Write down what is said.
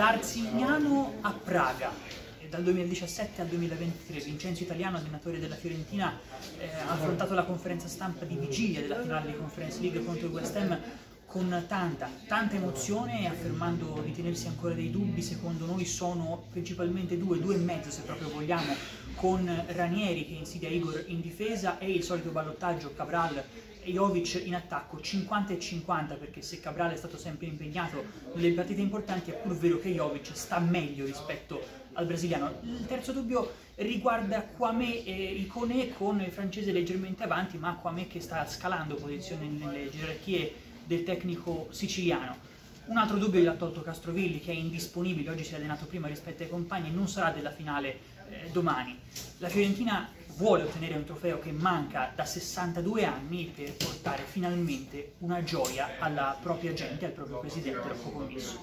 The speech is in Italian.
Da Arzignano a Praga, dal 2017 al 2023, Vincenzo Italiano, allenatore della Fiorentina, eh, ha affrontato la conferenza stampa di vigilia della finale di Conference League contro il West Ham con tanta, tanta emozione, affermando di tenersi ancora dei dubbi, secondo noi sono principalmente due, due e mezzo se proprio vogliamo, con Ranieri che insidia Igor in difesa e il solito ballottaggio Cabral Jovic in attacco 50 e 50 perché se Cabral è stato sempre impegnato nelle partite importanti è pur vero che Jovic sta meglio rispetto al brasiliano. Il terzo dubbio riguarda Kwame e Icone con il francese leggermente avanti ma Kwame che sta scalando posizione nelle gerarchie del tecnico siciliano. Un altro dubbio gliel'ha tolto Castrovilli che è indisponibile, oggi si è allenato prima rispetto ai compagni e non sarà della finale eh, domani. La Fiorentina vuole ottenere un trofeo che manca da 62 anni per portare finalmente una gioia alla propria gente, al proprio presidente Rocco Commisso.